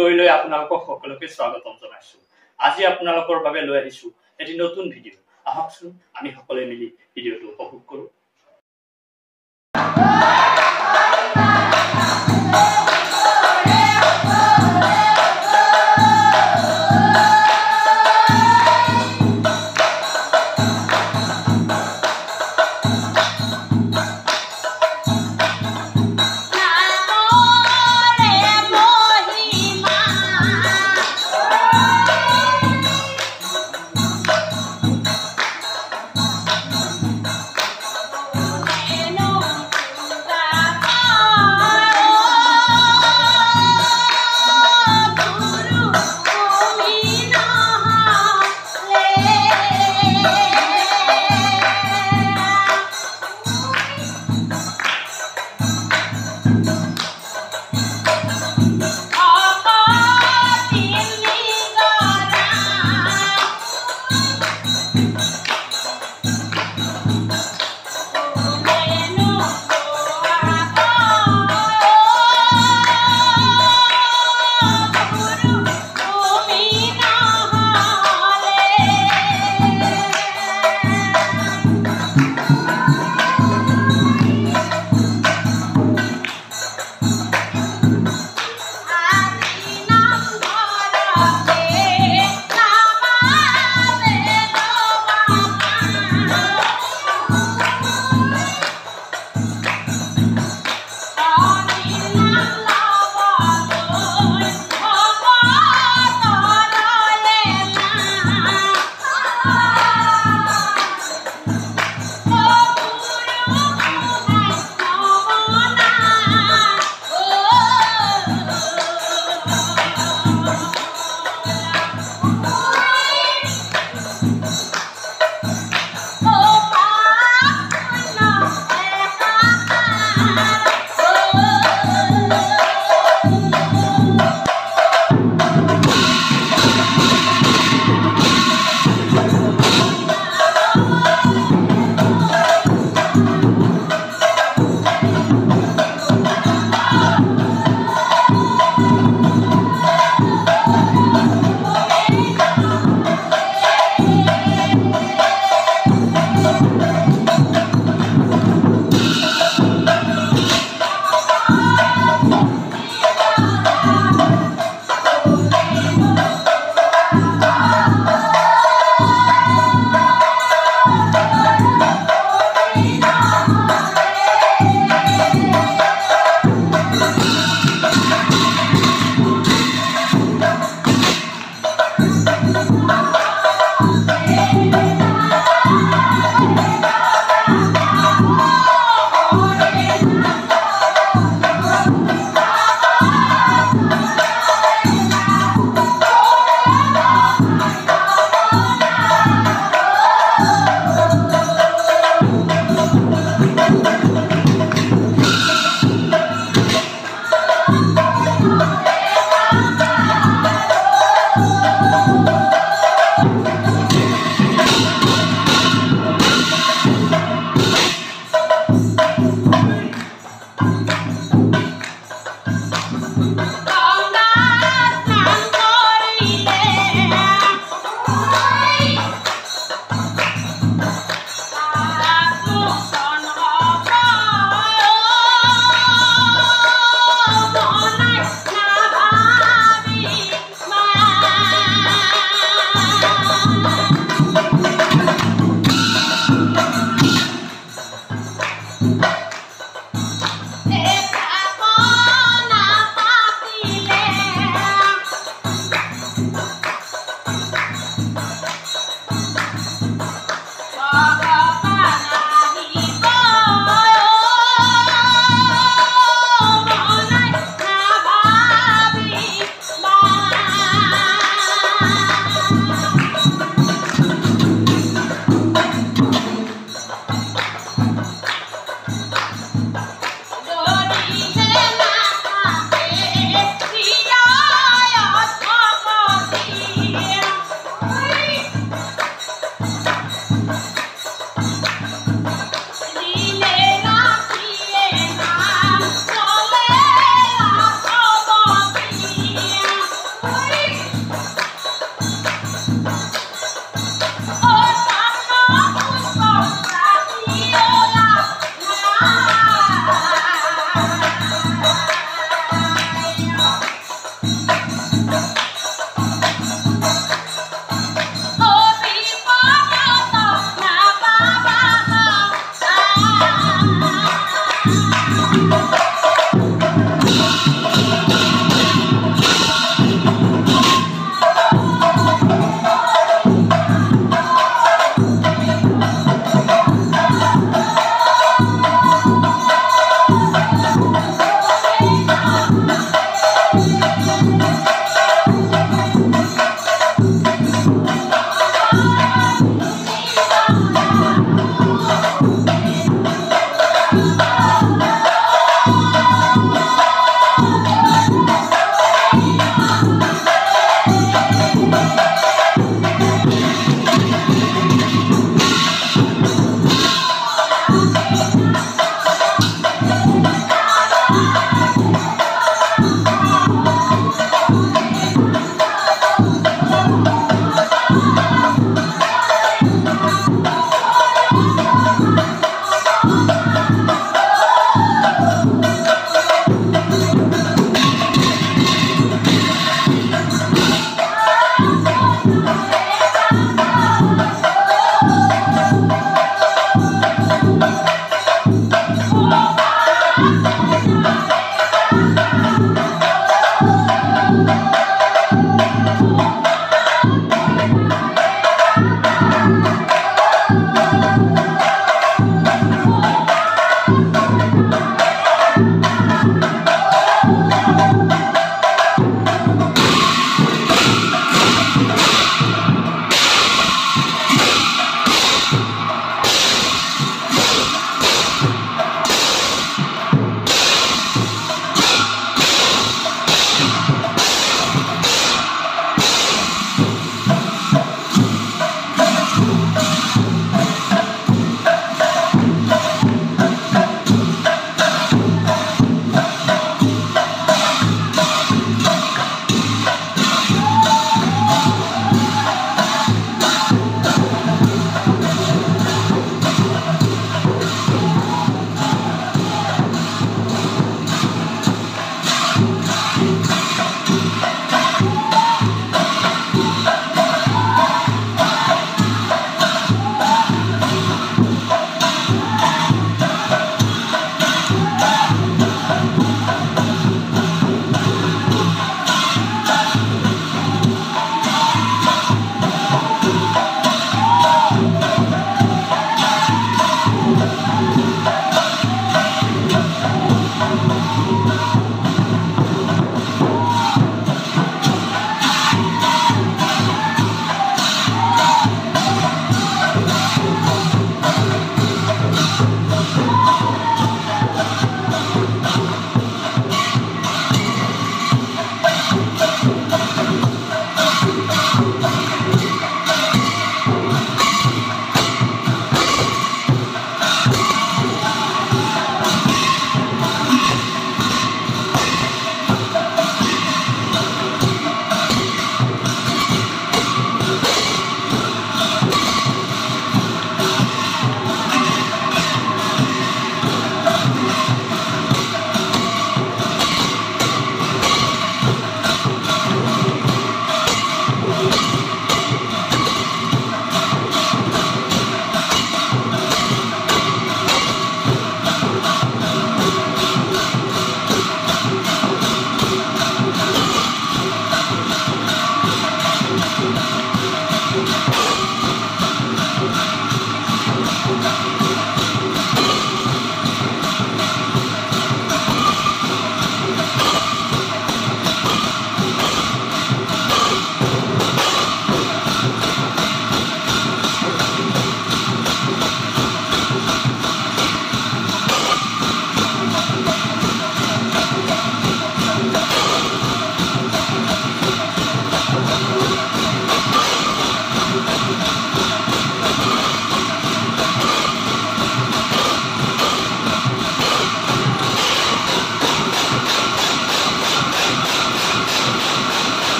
লৈ লৈ আপোনালোকক সকলোকে স্বাগতম জনাইছো। আজি আপোনালোকৰ বাবে লৈ আহিছো এটি নতুন ভিডিঅ' আহকচোন আমি সকলোৱে মিলি ভিডিঅ'টো উপভোগ কৰো।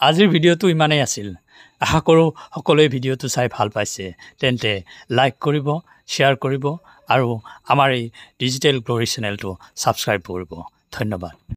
আজিৰ ভিডিঅ'টো ইমানেই আছিল। আশা কৰোঁ সকলোৱে ভিডিঅ'টো চাই ভাল পাইছে। তেন্তে লাইক কৰিব শ্বেয়াৰ কৰিব আৰু আমাৰ এই ডিজিটেল গ্ল'ৰী চেনেলটো ছাবস্ক্ৰাইব কৰিব। ধন্যবাদ।